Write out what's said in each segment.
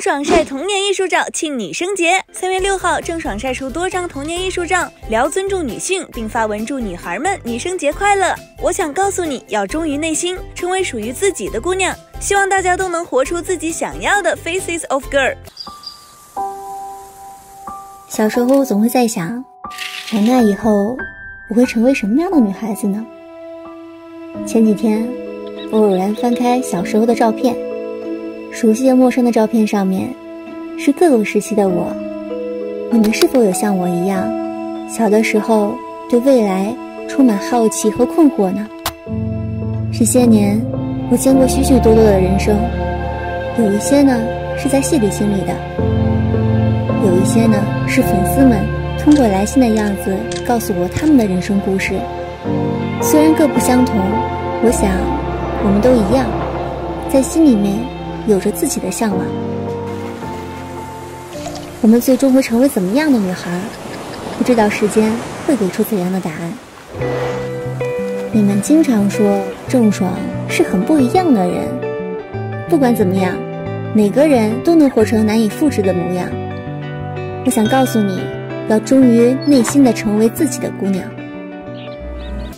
郑爽晒童年艺术照庆女生节。三月六号，郑爽晒出多张童年艺术照，聊尊重女性，并发文祝女孩们女生节快乐。我想告诉你，要忠于内心，成为属于自己的姑娘。希望大家都能活出自己想要的 faces of girl。小时候总会在想，长大以后我会成为什么样的女孩子呢？前几天，我偶然翻开小时候的照片。熟悉又陌生的照片上面，是各个时期的我。你们是否有像我一样，小的时候对未来充满好奇和困惑呢？这些年，我见过许许多多的人生，有一些呢是在戏里经历的，有一些呢是粉丝们通过来信的样子告诉我他们的人生故事。虽然各不相同，我想我们都一样，在心里面。有着自己的向往，我们最终会成为怎么样的女孩？不知道时间会给出怎样的答案。你们经常说郑爽是很不一样的人，不管怎么样，每个人都能活成难以复制的模样。我想告诉你，要忠于内心的成为自己的姑娘。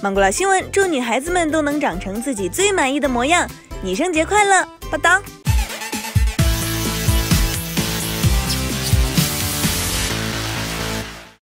芒果老新闻，祝女孩子们都能长成自己最满意的模样。女生节快乐，报道。